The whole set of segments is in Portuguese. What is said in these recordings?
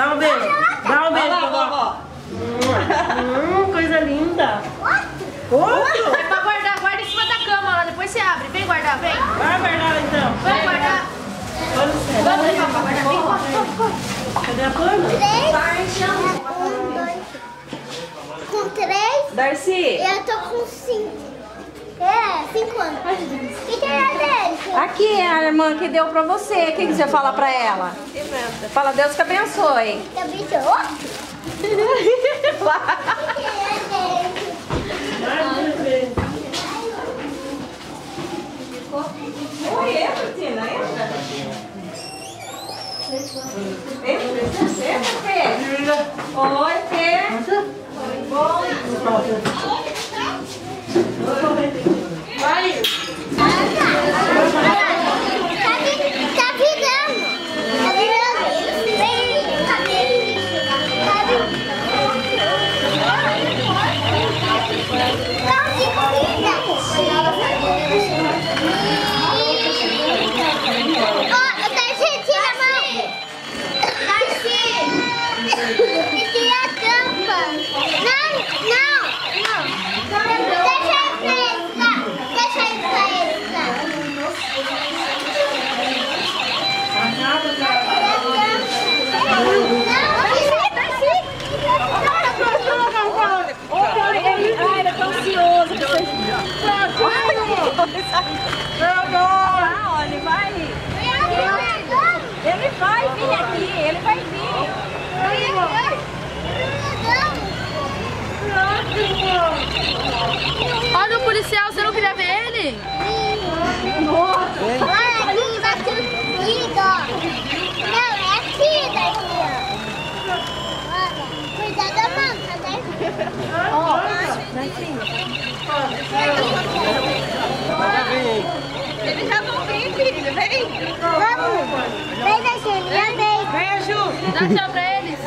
Dá um beijo. Dá um beijo, vovó. Hum, hum, coisa linda. Outro? É pra guardar. Guarda em cima da cama lá. Depois você abre. Vem guardar, vem. Vai guardar então. Vai guardar. Vamos, vem, vamos Guarda. vamos corre, vamos Cadê a pano? Três. Um, vamos Com três. Darcy. Eu tô com cinco. É, cinco anos. E tem a dele? aqui é a irmã que deu pra você. O que, que você fala pra ela? Fala, Deus que abençoe. Também tô. Oi, entra, Tina, entra. Entra, entra, Fê. Oi, Fê. Oi, bom. Tá Ele vai vir aqui, ele vai vir. Olha o policial, você não queria ver ele? Olha aqui, vai ser lindo. Não, é aqui daqui, ó. Olha, cuidado da manca, né? Eles já vão vir, filho, vem. Vamos. Vem, Dacinho, já vem. Vem, Ju. Dá tchau pra eles.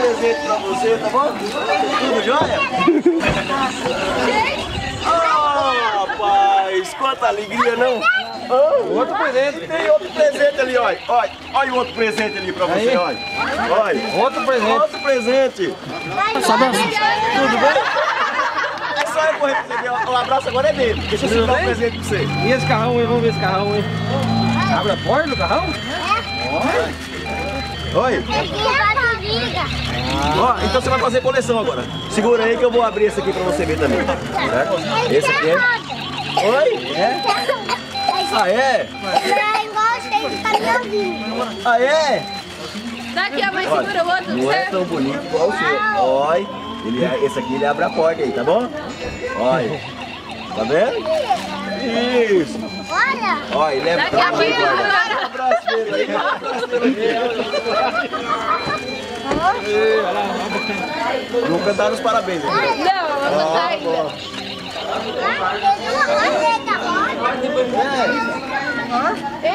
Presente pra você, tá bom? Tudo jóia? Oh, rapaz, quanta alegria, não? Oh, outro presente. Tem outro presente ali, olha. Olha, olha o outro presente ali pra você, olha. Olha. Outro presente. Outro presente. Tudo bem? É só eu correr pra você ver. O abraço agora é dele. Deixa eu dar um presente pra você. E esse carrão aí? Vamos ver esse carrão aí. Abre a porta do carrão? Oi. Aqui a liga. Ó, então você vai fazer coleção agora. Segura aí que eu vou abrir esse aqui pra você ver também. Certo? Esse aqui é. Oi? É? Ah, é? É igual. Ah, é? Daqui a mãe segura o outro. Não é tão bonito igual o seu. Olha, ele, é- esse aqui ele abre a porta aí, tá bom? Olha. Tá vendo? Isso. Olha. Olha, ele é Daqui a pouco, agora. Um abraço dele aí. Nunca dá os parabéns. Não, eu vou dar ainda. Uma roseta. É.